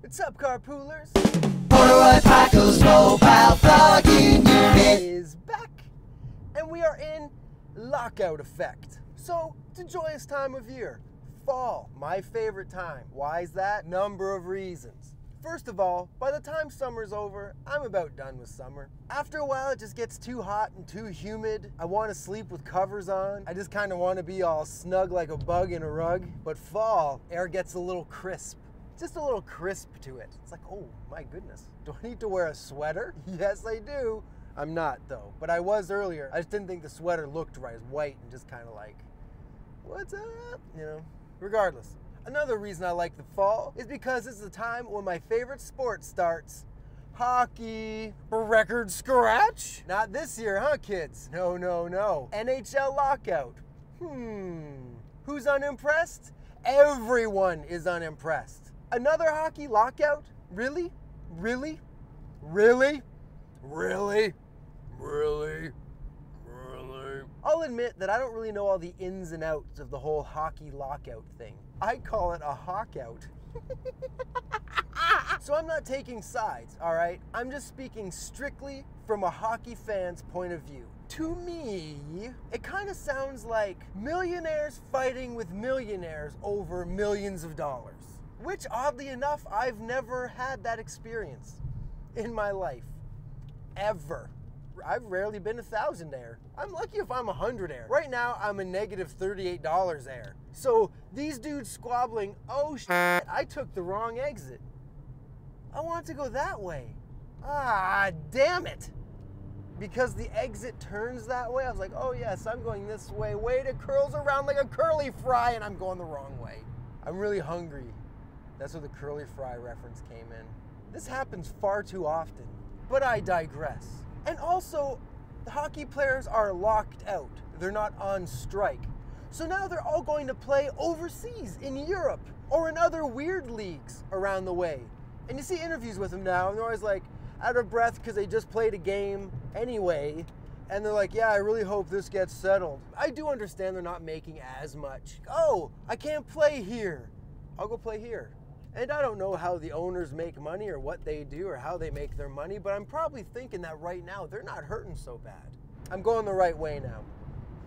What's up, carpoolers? Corduroy Paco's mobile vlogging unit. Is back, and we are in lockout effect. So, it's a joyous time of year. Fall, my favorite time. Why is that? Number of reasons. First of all, by the time summer's over, I'm about done with summer. After a while, it just gets too hot and too humid. I want to sleep with covers on. I just kind of want to be all snug like a bug in a rug. But fall, air gets a little crisp. Just a little crisp to it. It's like, oh my goodness. Do I need to wear a sweater? Yes, I do. I'm not though, but I was earlier. I just didn't think the sweater looked right. It was white and just kind of like, what's up? You know, regardless. Another reason I like the fall is because it's the time when my favorite sport starts. Hockey. Record scratch? Not this year, huh, kids? No, no, no. NHL lockout. Hmm. Who's unimpressed? Everyone is unimpressed. Another hockey lockout? Really? Really? Really? Really? Really? Really? I'll admit that I don't really know all the ins and outs of the whole hockey lockout thing. I call it a hawkout. so I'm not taking sides, all right? I'm just speaking strictly from a hockey fan's point of view. To me, it kind of sounds like millionaires fighting with millionaires over millions of dollars. Which, oddly enough, I've never had that experience in my life. Ever. I've rarely been a thousand air. I'm lucky if I'm a hundred air. Right now, I'm a negative $38 air. So these dudes squabbling, oh shit, I took the wrong exit. I want to go that way. Ah, damn it. Because the exit turns that way, I was like, oh yes, I'm going this way. Wait, it curls around like a curly fry, and I'm going the wrong way. I'm really hungry. That's where the curly fry reference came in. This happens far too often, but I digress. And also, the hockey players are locked out. They're not on strike. So now they're all going to play overseas in Europe or in other weird leagues around the way. And you see interviews with them now, and they're always like out of breath because they just played a game anyway. And they're like, yeah, I really hope this gets settled. I do understand they're not making as much. Oh, I can't play here. I'll go play here. And I don't know how the owners make money or what they do or how they make their money, but I'm probably thinking that right now they're not hurting so bad. I'm going the right way now.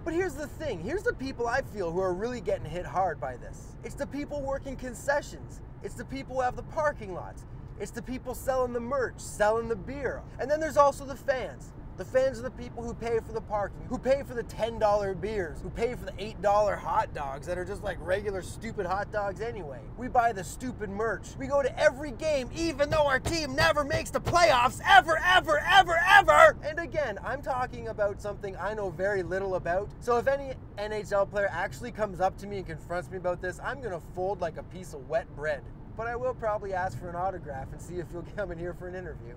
But here's the thing here's the people I feel who are really getting hit hard by this. It's the people working concessions, it's the people who have the parking lots, it's the people selling the merch, selling the beer. And then there's also the fans. The fans are the people who pay for the parking, who pay for the $10 beers, who pay for the $8 hot dogs that are just like regular stupid hot dogs anyway. We buy the stupid merch. We go to every game even though our team never makes the playoffs ever, ever, ever, ever. And again, I'm talking about something I know very little about. So if any NHL player actually comes up to me and confronts me about this, I'm gonna fold like a piece of wet bread. But I will probably ask for an autograph and see if you'll come in here for an interview.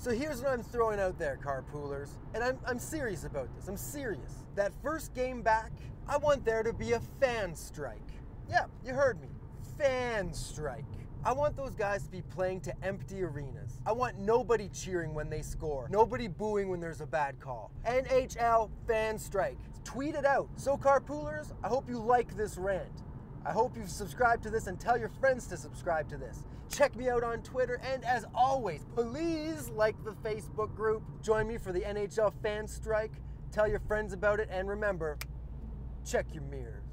So here's what I'm throwing out there, carpoolers. And I'm, I'm serious about this. I'm serious. That first game back, I want there to be a fan strike. Yeah, you heard me. Fan strike. I want those guys to be playing to empty arenas. I want nobody cheering when they score, nobody booing when there's a bad call. NHL fan strike. Tweet it out. So, carpoolers, I hope you like this rant. I hope you've subscribed to this and tell your friends to subscribe to this. Check me out on Twitter, and as always, please like the Facebook group. Join me for the NHL fan strike. Tell your friends about it, and remember, check your mirrors.